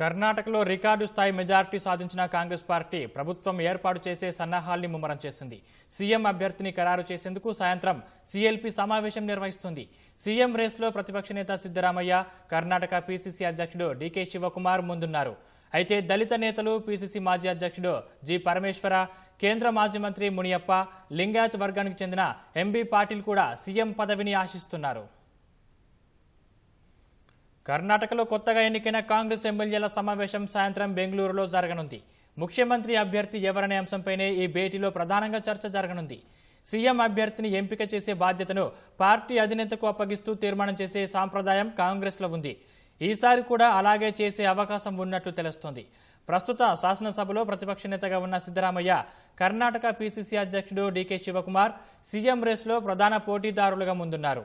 కర్ణాటకలో రికార్డు స్థాయి మెజార్టీ సాధించిన కాంగ్రెస్ పార్టీ ప్రభుత్వం ఏర్పాటు చేసే సన్నాహాల్ని ముమ్మరం చేసింది. సీఎం అభ్యర్థిని ఖరారు చేసేందుకు సాయంత్రం సీఎల్పీ సమావేశం నిర్వహిస్తుంది. సీఎం రేస్లో ప్రతిపక్ష నేత సిద్దరామయ్య కర్ణాటక పీసీసీ అధ్యక్షుడు డీకే శివకుమార్ ముందున్నారు. అయితే దళిత నేతలు పీసీసీ మాజీ అధ్యక్షుడు జి పరమేశ్వర కేంద్ర మాజీ మంత్రి మునియప్ప లింగాయత్ వర్గానికి చెందిన ఎంబీ పాటిల్ కూడా సీఎం పదవిని ఆశిస్తున్నారు. కర్ణాటకలో కొత్తగా ఎన్నికైన కాంగ్రెస్ ఎమ్మెల్యేల సమావేశం సాయంత్రం బెంగళూరులో జరగనుంది. ముఖ్యమంత్రి అభ్యర్థి ఎవరనే అంశంపైనే ఈ భేటీలో ప్రధానంగా చర్చ జరగనుంది. సీఎం అభ్యర్థిని ఎంపిక చేసే బాధ్యతను పార్టీ అధినేతకు అప్పగిస్తూ తీర్మానం చేసే సాంప్రదాయం కాంగ్రెస్లో ఉంది. ఈసారి కూడా అలాగే చేసే అవకాశం ఉన్నట్లు తెలుస్తోంది. ప్రస్తుత శాసనసభలో ప్రతిపక్ష నేతగా ఉన్న సిద్దరామయ్య కర్ణాటక పీసీసీ అధ్యక్షుడు డీకే శివకుమార్ సీఎం రేస్లో ప్రధాన పోటీదారులుగా ముందున్నారు.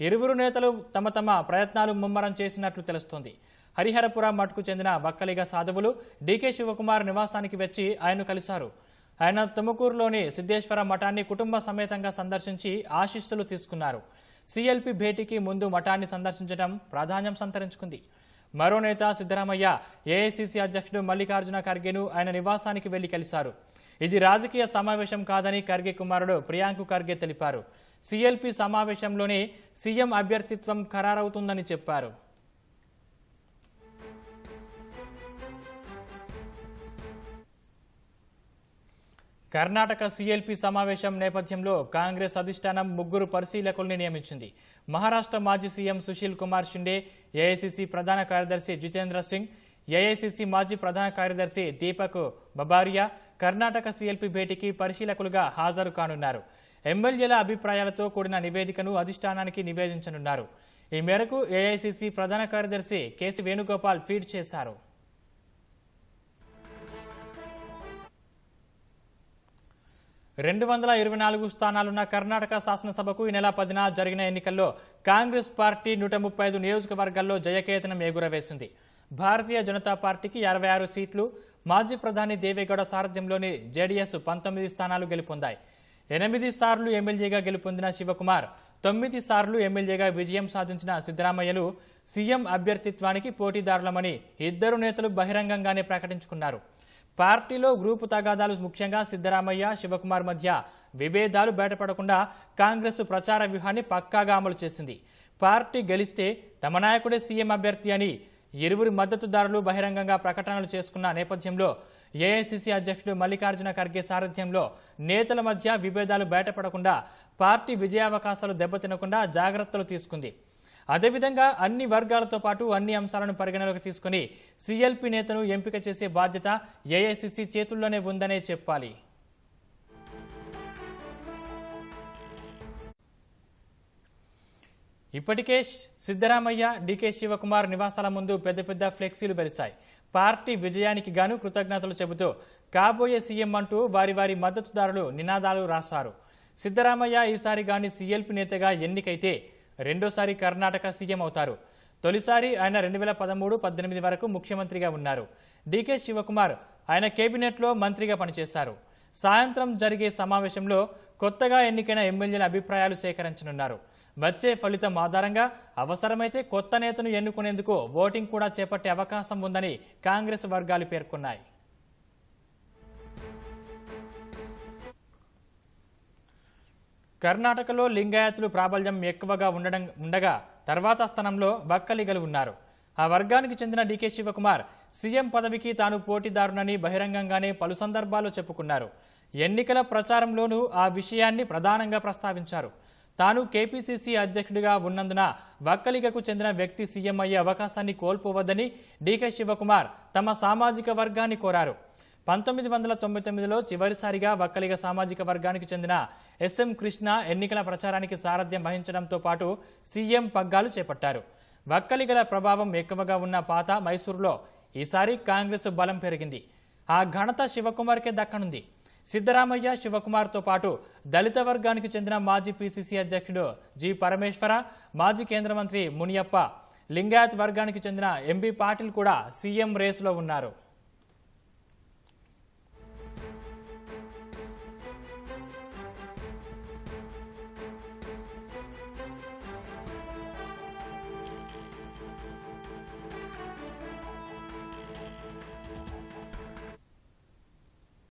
ఇరువురు నేతలు తమ తమ ప్రయత్నాలు ముమ్మరం చేసినట్లు తెలుస్తోంది. హరిహరపుర మఠకు చెందిన వక్కలిగ సాధువులు డీకే శివకుమార్ నివాసానికి వచ్చి ఆయన కలిశారు. ఆయన తుముకూరులోని సిద్ధేశ్వర మఠాన్ని కుటుంబ సమేతంగా సందర్శించి ఆశీస్సులు తీసుకున్నారు. సీఎల్పీ భేటీకి ముందు మఠాన్ని సందర్శించడం ప్రాధాన్యం సంతరించుకుంది. మరో నేత సిద్దరామయ్య ఏఐసీసీ అధ్యక్షుడు మల్లికార్జున ఖర్గేను ఆయన నివాసానికి వెళ్ళి కలిశారు. ఇది రాజకీయ సమావేశం కాదని ఖర్గే కుమారుడు ప్రియాంక్ ఖర్గే తెలిపారు. సిఎల్పి సమావేశంలోనే సీఎం అభ్యర్థిత్వం ఖరారవుతుందని చెప్పారు. కర్ణాటక సీఎల్పీ సమావేశం నేపథ్యంలో కాంగ్రెస్ అధిష్టానం ముగ్గురు పరిశీలకుల్ని నియమించింది. మహారాష్ట్ర మాజీ సీఎం సుశీల్ కుమార్ షిండే ఏఐసీసీ ప్రధాన కార్యదర్శి జితేంద్ర సింగ్ ఏఐసిసి మాజీ ప్రధాన కార్యదర్శి దీపక్ బబారియా కర్ణాటక సీఎల్పీ భేటీకి పరిశీలకులుగా హాజరు కానున్నారు. ఎమ్మెల్యేల అభిప్రాయాలతో కూడిన నివేదికను అధిష్టానానికి నివేదించనున్నారు. ఈ మేరకు ఏఐసిసి ప్రధాన కార్యదర్శి కేసి వేణుగోపాల్ ట్వీట్ చేశారు. రెండు వందల ఇరవై నాలుగు స్థానాలున్న కర్ణాటక శాసనసభకు ఈ నెల పదిన జరిగిన ఎన్నికల్లో కాంగ్రెస్ పార్టీ నూట ముప్పై ఐదు నియోజకవర్గాల్లో జయకేతనం ఎగురవేసింది. భారతీయ జనతా పార్టీకి అరవై ఆరు సీట్లు మాజీ ప్రధాని దేవేగౌడ సారథ్యంలోని జేడీఎస్ పంతొమ్మిది స్థానాలు గెలుపొందాయి. ఎనిమిది సార్లు ఎమ్మెల్యేగా గెలుపొందిన శివకుమార్ తొమ్మిది సార్లు ఎమ్మెల్యేగా విజయం సాధించిన సిద్దరామయ్యలు సీఎం అభ్యర్థిత్వానికి పోటీదారులమని ఇద్దరు నేతలు బహిరంగంగానే ప్రకటించుకున్నారు. పార్టీలో గ్రూపు తగాదాలు ముఖ్యంగా సిద్దరామయ్య శివకుమార్ మధ్య విభేదాలు బయటపడకుండా కాంగ్రెస్ ప్రచార వ్యూహాన్ని పక్కాగా అమలు చేసింది. పార్టీ గెలిస్తే తమ నాయకుడే సీఎం అభ్యర్థి అని ఇరువురి మద్దతుదారులు బహిరంగంగా ప్రకటనలు చేసుకున్న నేపథ్యంలో ఏఐసిసి అధ్యక్షుడు మల్లికార్జున ఖర్గే సారథ్యంలో నేతల మధ్య విభేదాలు బయటపడకుండా పార్టీ విజయావకాశాలు దెబ్బతినకుండా జాగ్రత్తలు తీసుకుంది. అదేవిధంగా అన్ని వర్గాలతో పాటు అన్ని అంశాలను పరిగణలోకి తీసుకుని సీఎల్పీ నేతను ఎంపిక చేసే బాధ్యత ఏఐసిసి చేతుల్లోనే ఉందనే చెప్పాలి. ఇప్పటికే సిద్దరామయ్య డీకే శివకుమార్ నివాసాల ముందు పెద్ద పెద్ద ఫ్లెక్సీలు వెలిశాయి. పార్టీ విజయానికి గాను కృతజ్ఞతలు చెబుతూ కాబోయే సీఎం అంటూ వారి వారి మద్దతుదారులు నినాదాలు రాశారు. సిద్దరామయ్య ఈసారి గాని సీఎల్పీ నేతగా ఎన్నికైతే రెండోసారి కర్ణాటక సీఎం అవుతారు. తొలిసారి ఆయన రెండు వేల పదమూడు పద్దెనిమిది వరకు ముఖ్యమంత్రిగా ఉన్నారు. డీకే శివకుమార్ ఆయన కేబినెట్లో మంత్రిగా పనిచేశారు. సాయంత్రం జరిగే సమావేశంలో కొత్తగా ఎన్నికైన ఎమ్మెల్యేల అభిప్రాయాలు సేకరించనున్నారు. వచ్చే ఫలితం ఆధారంగా అవసరమైతే కొత్త నేతను ఎన్నుకునేందుకు ఓటింగ్ కూడా చేపట్టే అవకాశం ఉందని కాంగ్రెస్ వర్గాలు పేర్కొన్నాయి. కర్ణాటకలో లింగాయతులు ప్రాబల్యం ఎక్కువగా ఉండడం ఉండగా తర్వాత స్థానంలో వక్కలిగలు ఉన్నారు. ఆ వర్గానికి చెందిన డీకే శివకుమార్ సీఎం పదవికి తాను పోటీదారునని బహిరంగంగానే పలు సందర్భాల్లో చెప్పుకున్నారు. ఎన్నికల ప్రచారంలోనూ ఆ విషయాన్ని ప్రధానంగా ప్రస్తావించారు. తాను కేపీసీసీ అధ్యక్షుడిగా ఉన్నందున వక్కలిగకు చెందిన వ్యక్తి సీఎం అయ్యే అవకాశాన్ని కోల్పోవద్దని డీకే శివకుమార్ తమ సామాజిక వర్గాన్ని కోరారు. పంతొమ్మిది వందల తొంభై తొమ్మిదిలో చివరిసారిగా వక్కలిగ సామాజిక వర్గానికి చెందిన ఎస్ఎం కృష్ణ ఎన్నికల ప్రచారానికి సారథ్యం వహించడంతో పాటు సీఎం పగ్గాలు చేపట్టారు. వక్కలిగల ప్రభావం ఎక్కువగా ఉన్న పాత మైసూరులో ఈసారి కాంగ్రెస్ బలం పెరిగింది. ఆ ఘనత శివకుమార్కే దక్కనుంది. సిద్దరామయ్య శివకుమార్తో పాటు దళిత వర్గానికి చెందిన మాజీ పీసీసీ అధ్యక్షుడు జి పరమేశ్వర మాజీ కేంద్ర మంత్రి మునియప్ప లింగాయత్ వర్గానికి చెందిన ఎంపీ పాటిల్ కూడా సీఎం రేసులో ఉన్నారు.